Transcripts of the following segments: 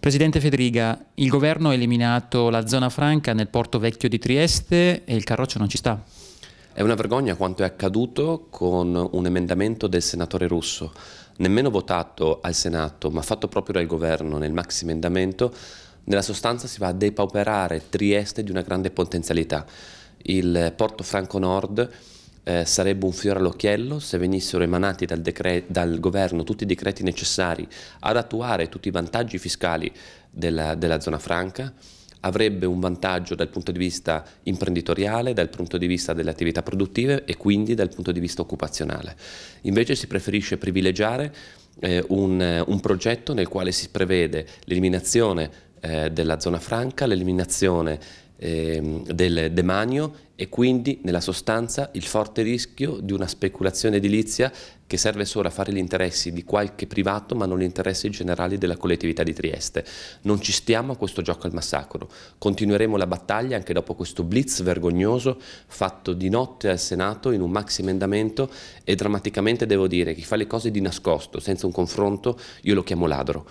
Presidente Federica, il governo ha eliminato la zona franca nel porto vecchio di Trieste e il carroccio non ci sta. È una vergogna quanto è accaduto con un emendamento del senatore Russo, nemmeno votato al Senato, ma fatto proprio dal governo nel maxi emendamento. Nella sostanza si va a depauperare Trieste di una grande potenzialità. Il porto franco nord eh, sarebbe un fiore all'occhiello se venissero emanati dal, dal, governo tutti i decreti necessari ad attuare tutti i vantaggi fiscali della, della zona franca, avrebbe un vantaggio dal punto di vista imprenditoriale, dal punto di vista delle attività produttive e quindi dal punto di vista occupazionale. Invece si preferisce privilegiare eh, un, un, progetto nel quale si prevede l'eliminazione eh, della zona franca, l'eliminazione eh, del demanio e quindi nella sostanza il forte rischio di una speculazione edilizia che serve solo a fare gli interessi di qualche privato ma non gli interessi generali della collettività di Trieste. Non ci stiamo a questo gioco al massacro, continueremo la battaglia anche dopo questo blitz vergognoso fatto di notte al Senato in un maxi emendamento e drammaticamente devo dire che chi fa le cose di nascosto, senza un confronto, io lo chiamo ladro.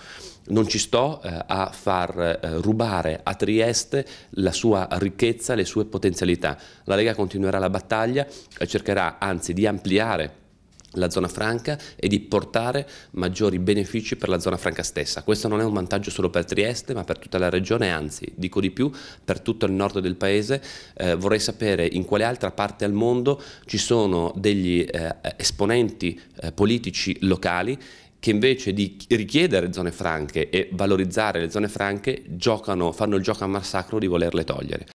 Non ci sto eh, a far eh, rubare a Trieste la sua ricchezza, le sue potenzialità la Lega continuerà la battaglia e cercherà anzi di ampliare la zona franca e di portare maggiori benefici per la zona franca stessa. Questo non è un vantaggio solo per Trieste ma per tutta la regione, anzi dico di più, per tutto il nord del paese. Eh, vorrei sapere in quale altra parte al mondo ci sono degli eh, esponenti eh, politici locali che invece di richiedere zone franche e valorizzare le zone franche giocano, fanno il gioco a massacro di volerle togliere.